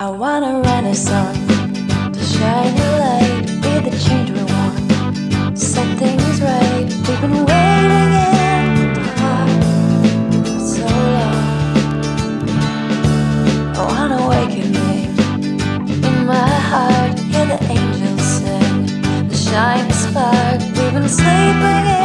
I want a renaissance to shine a light, be the change we want. Something is right, we've been waiting in the dark for so long. I want awakening in my heart, hear the angels sing, the shining spark, we've been sleeping.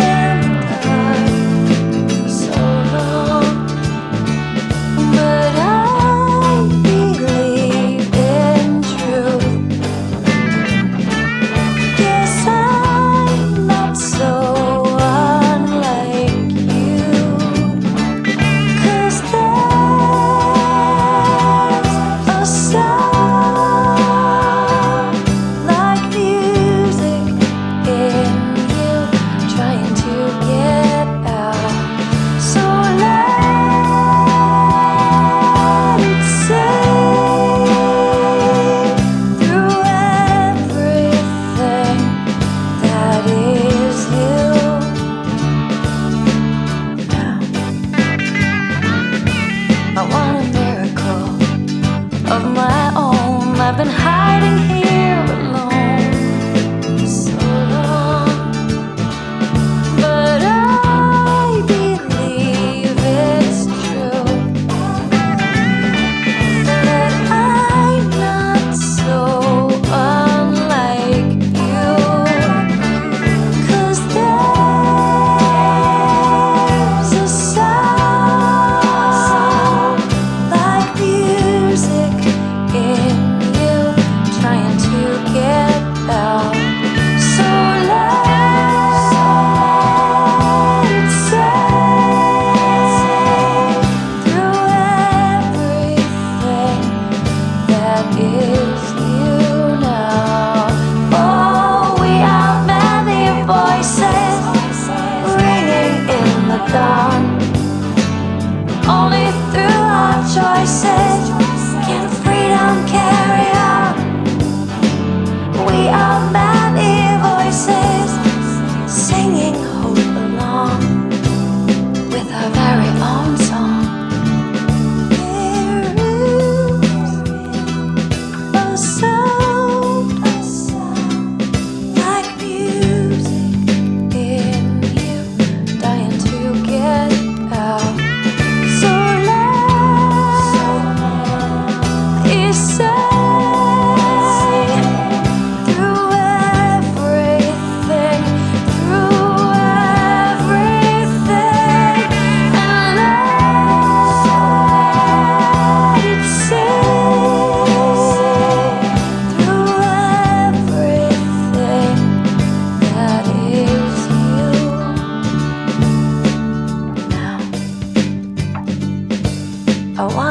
I've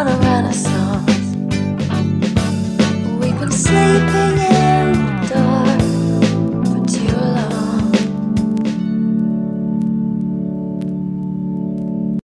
on a renaissance. We've been sleeping.